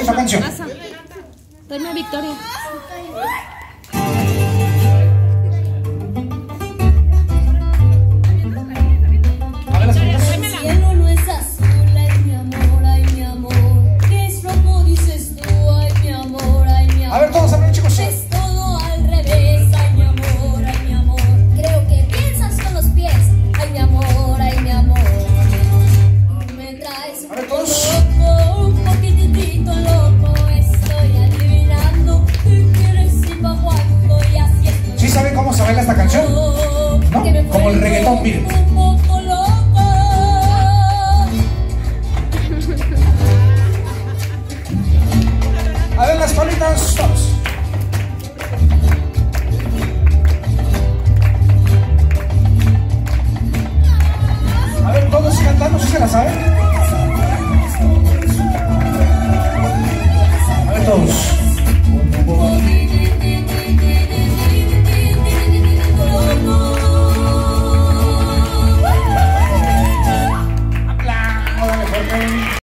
Esa canción. Pasa. Victoria. arregla esta canción? ¿No? Como el reggaetón, miren. A ver las colitas, todos. A ver, todos cantando, si ¿sí se la saben? A ver, todos.